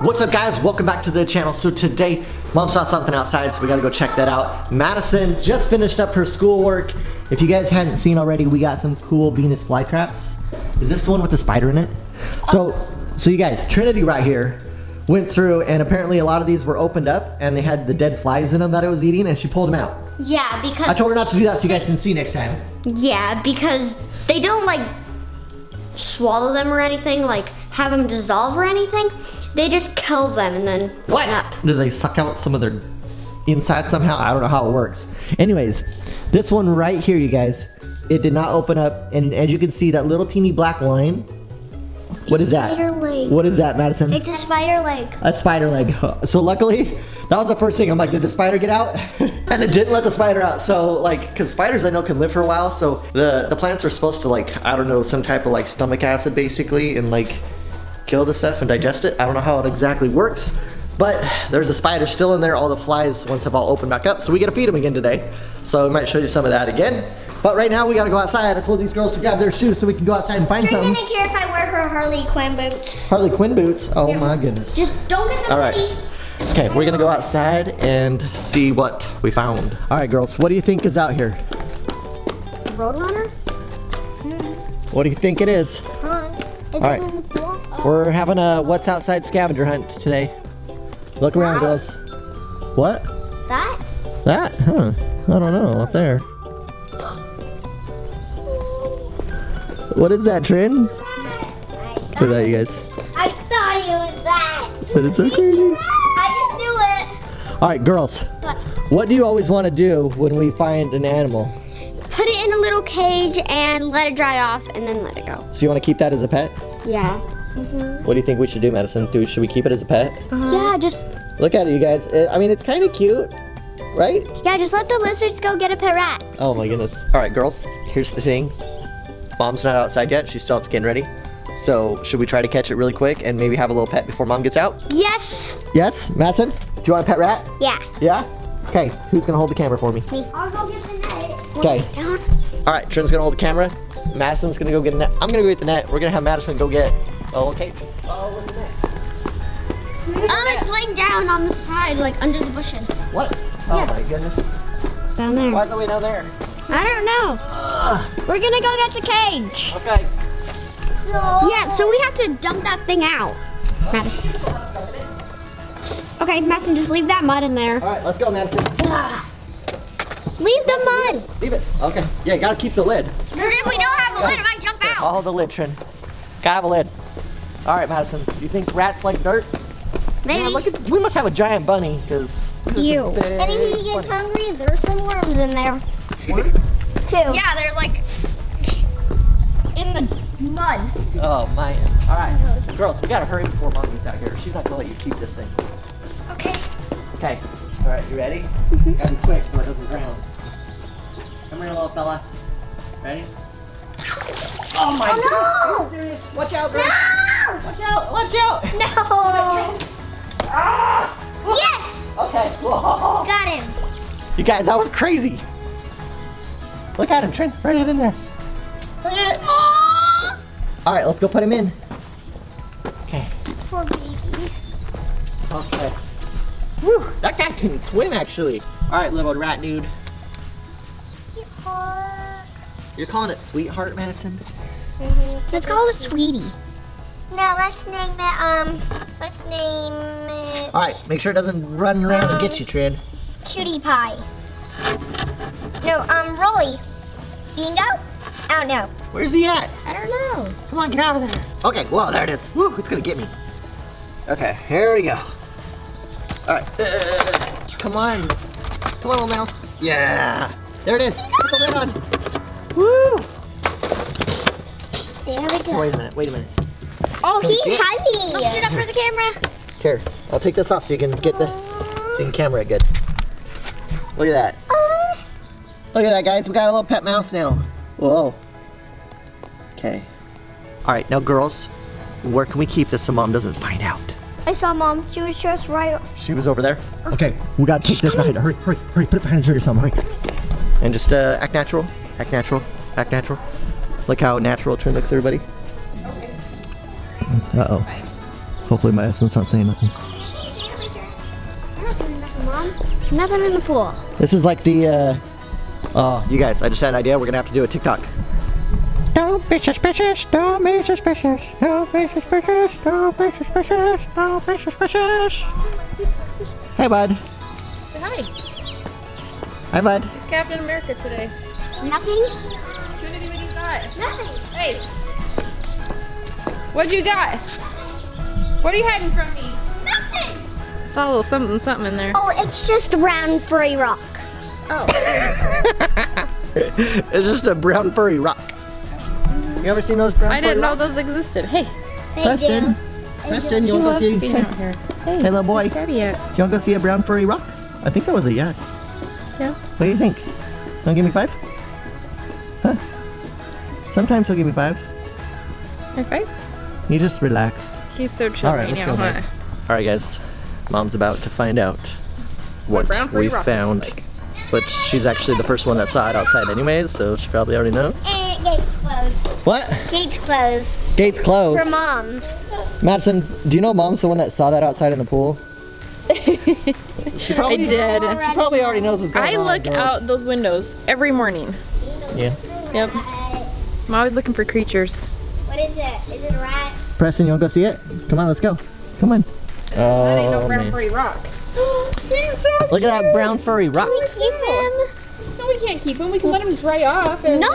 What's up guys, welcome back to the channel. So today, mom saw something outside, so we gotta go check that out. Madison just finished up her schoolwork. If you guys hadn't seen already, we got some cool Venus flytraps. Is this the one with the spider in it? So, so you guys, Trinity right here went through and apparently a lot of these were opened up and they had the dead flies in them that it was eating and she pulled them out. Yeah, because I told her not to do that so you guys can see next time. yeah, because they don't like swallow them or anything, like have them dissolve or anything. They just kill them and then What? up. Do they suck out some of their inside somehow? I don't know how it works. Anyways, this one right here, you guys, it did not open up, and as you can see, that little teeny black line. What is that? Spider leg. What is that, Madison? It's a spider leg. A spider leg. So luckily, that was the first thing. I'm like, did the spider get out? and it didn't let the spider out. So like, cause spiders I know can live for a while. So the, the plants are supposed to like, I don't know, some type of like stomach acid basically and like kill the stuff and digest it. I don't know how it exactly works. But there's a spider still in there. All the flies once have all opened back up. So we gotta feed them again today. So I might show you some of that again. But right now we gotta go outside. I told these girls to grab their shoes so we can go outside and find You're something. gonna care if I wear her Harley Quinn boots. Harley Quinn boots. Oh my goodness. Just don't get them All right. ready. Okay, we're gonna go outside and see what we found. All right, girls, what do you think is out here? Roadrunner? What do you think it is? It's All right. On the floor. We're having a what's outside scavenger hunt today. Look around, girls. What? that? That? Huh? I don't know. Up there. What is that, Trin? Look at that, you guys. I thought it was that. That is so crazy. I just knew it. All right, girls. What? What do you always want to do when we find an animal? Put it in a little cage and let it dry off and then let it go. So you want to keep that as a pet? Yeah. Mm-hmm. What do you think we should do, Madison? Do should we keep it as a pet? Uh-huh. Yeah, just Look at it, you guys. It, I mean, it's kind of cute, right? yeah, just let the lizards go get a pet rat. Oh my goodness. All right, girls, here's the thing. Mom's not outside yet. She's still getting ready. So should we try to catch it really quick and maybe have a little pet before mom gets out? Yes. Yes, Madison? Do you want a pet rat? Yeah. Yeah? Okay, who's gonna hold the camera for me? Me. I'll go get the net. Okay. Down. All right, Trin's gonna hold the camera. Madison's gonna go get the net. I'm gonna go get the net. We're gonna have Madison go get. Oh, okay. Oh, where's the net? Um, it's laying down on the side, like under the bushes. What? Oh Yeah. my goodness. Down there. Why is it way down there? I don't know. Ugh. We're gonna go get the cage. Okay. Yeah, so we have to dump that thing out. Madison. Okay, Madison, just leave that mud in there. All right, let's go, Madison. Leave the mud. Leave it. Okay. Yeah, you gotta keep the lid. Because if we don't have a lid, it might jump out. Follow the lid, Trin. Gotta have a lid. All right, Madison. Do you think rats like dirt? Maybe. Man, look at. We must have a giant bunny, cause. this is a You. big And if he gets bunny. hungry, there's some worms in there. Worms? Too. Yeah, they're like in the mud. Oh man. All right, girls, we gotta hurry before mom gets out here. She's not gonna let you keep this thing. Okay. Okay. All right, you ready? Mm-hmm. Gotta be quick so it doesn't drown. Come here, little fella. Ready? Oh my Oh, no! goodness! Are you serious? Watch out, girls! No! Watch out! Watch out! No! Ah! Yes! Okay. Whoa. Got him. You guys, that was crazy. Look at him, Trent. Right in there. Look at it. Oh! All right, let's go put him in. Okay. Poor baby. Okay. Whew, that guy can swim actually. All right, little rat dude. Sweetheart. You're calling it sweetheart, Madison? Let's call it Sweetie. No, let's name it, um, let's name it All right, make sure it doesn't run around and get you, Trin. Cutie Pie. No, um, Rolly. Bingo? I don't know. Where's he at? I don't know. Come on, get out of there. Okay, well, there it is. Woo, it's gonna get me. Okay, here we go. All right, uh, come on. Come on, little mouse. Yeah, there it is. Put the lid on. Woo. There we go. Wait a minute, wait a minute. Oh, he's see it? heavy. Lift it up for the camera. Here, I'll take this off so you can get the, so you can camera it good. Look at that. Uh, Look at that, guys. We got a little pet mouse now. Whoa. Okay. All right, now girls, where can we keep this so mom doesn't find out? I saw mom. She was just right. She was over there. Okay, we gotta take this behind. Hurry, hurry, hurry. Put it behind your trigger some. Hurry. And just uh, act natural. Act natural. Act natural. Look how natural Trin looks, everybody. Uh oh. Hopefully my Madison's not saying nothing. Mom, nothing in the pool. This is like the, uh, oh, you guys, I just had an idea. We're gonna have to do a TikTok. Don't be suspicious, don't be suspicious, don't be suspicious, don't be suspicious, don't be suspicious. Hey, bud. Say Hi, Hi, bud. it's Captain America today. Nothing? Trinity, what do you got? Nothing. Hey! What do you got? What are you hiding from me? Nothing. Saw a little something, something in there. Oh, it's just a brown furry rock. Oh. It's just a brown furry rock. You ever seen those brown furry rocks? I didn't furry know rocks? those existed. Hey, Preston. Preston, you wanna go see? Hey. Hey, hey, little boy. where's Daddy at? You wanna go see a brown furry rock? I think that was a yes. Yeah. What do you think? Don't give me five? Huh? Sometimes he'll give me five. High five? You just relax. He's so chill All right, right, now, huh? All right, guys. Mom's about to find out what we found. like. But she's actually the first one that saw it outside anyways, so she probably already knows. And gates closed. What? Gates closed. Gates closed. For mom. Madison, do you know mom's the one that saw that outside in the pool? she I probably did. She probably already knows what's going I on. look girls. out those windows every morning. Yeah. Yep. I'm always looking for creatures. What is it? Is it a rat? Preston, you wanna go see it? Come on, let's go. Come on. that ain't no Oh, brown man. furry rock. He's so Look at that brown furry rock. Can we keep him. No, we can't keep him. We can let him dry off. And No.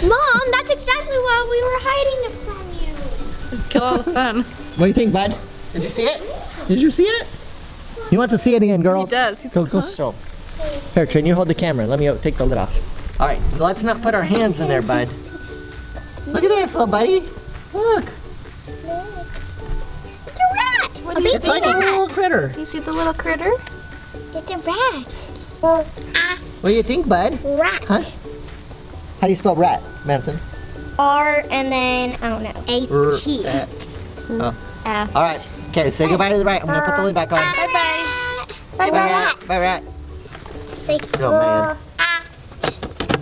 Mom, that's exactly why we were hiding it from you. Just kill all the fun. What do you think, bud? Did you see it? Did you see it? He wants to see it again, girl. He does. He's Go, like, go, huh? show. Here, Trin, you hold the camera. Let me take the lid off. All right, let's not put our hands in there, bud. Look at this, little buddy. Look, It's a rat. What do you it's like a little critter. You see the little critter? It's a rat. What do you think, bud? Rat. Huh? How do you spell rat, Madison? R and then I don't know. R- T. rat. Oh. F. All right. Okay, say goodbye to the rat. I'm gonna put the lid back on. Bye bye. Bye, Bye rat. Bye, rat. Say Oh, man.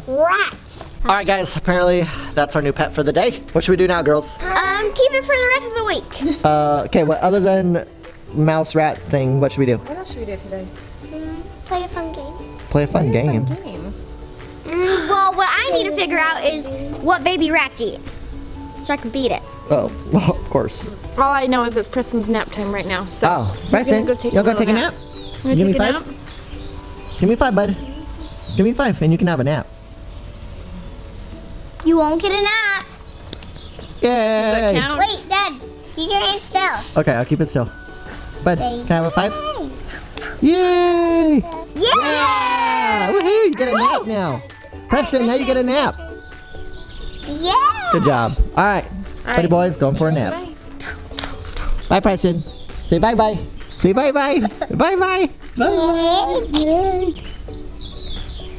rat. All right, guys. Apparently, that's our new pet for the day. What should we do now, girls? Um, keep it for the rest of the week. Uh, okay. What other than mouse rat thing? What should we do? What else should we do today? Play a fun game. Play a fun game. Game. Mm, well, what I need to figure out is what baby rats eat, so I can beat it. Oh, well, of course. All I know is it's Preston's nap time right now. So Oh, he's go take you'll a go take a nap? You wanna Give me five? nap? Give me five, bud. Give me five, and you can have a nap. You won't get a nap. Yay! Wait, Dad. Keep your hand still. Okay, I'll keep it still. Bud, can I have a five? Yay. Yay! Yeah. Yeah! Woohoo! You get a nap now. Preston, now you get a nap. Yeah. Good job. All right, buddy right. boys, going for a nap. Bye. Bye, Preston. Say bye bye. Say bye bye. bye bye. Yay.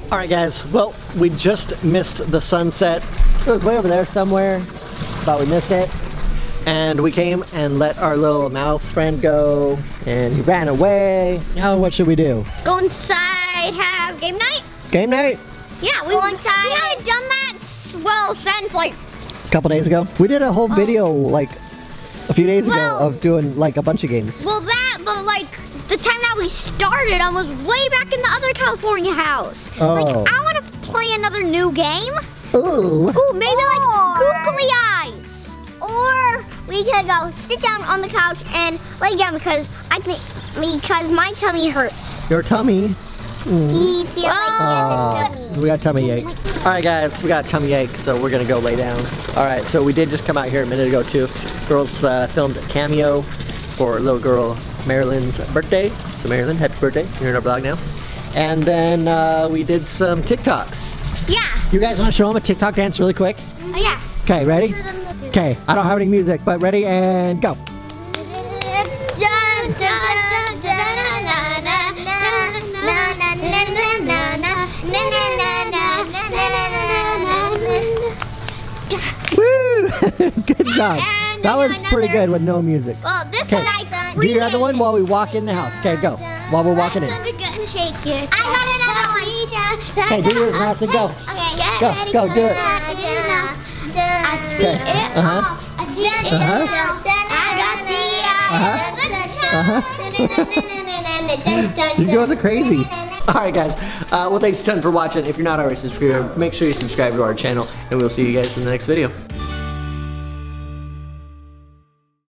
All right, guys. Well, we just missed the sunset. It was way over there somewhere. Thought we missed it. And we came and let our little mouse friend go, and he ran away. Now, what should we do? Go inside, have game night. Game night? Yeah, we, Go inside. we haven't done that well since like A couple days ago. We did a whole oh. video like a few days Well- ago of doing like a bunch of games. well that, but like the time that we started, I was way back in the other California house. Oh. Like I want to play another new game. Ooh. Ooh, maybe like Or- googly eyes. Or we could go sit down on the couch and lay down because I think because my tummy hurts. Your tummy. He feels Oh, like he has tummy. we got tummy ache. All right, guys, we got tummy ache, so we're gonna go lay down. All right, so we did just come out here a minute ago too. Girls uh, filmed a cameo for little girl Marilyn's birthday. So Marilyn, happy birthday. You're in our vlog now. And then uh, we did some TikToks. Yeah. You guys want to show them a TikTok dance really quick? Yeah. Okay, ready? Okay, I don't have any music, but ready and go. Woo! Good job. And That was then pretty good with no music. Well, this Okay, one I do your other one while we walk in the house. Okay, go. While we're walking in. Shake it. I got another one. Okay, do yours, Madison. Go. Okay, get Go, ready. go, do it. I see Okay, it. uh-huh. I see it. Uh-huh. I got the You girls are crazy. Alright guys, uh, well thanks a ton for watching. If you're not already subscribed, make sure you subscribe to our channel and we'll see you guys in the next video.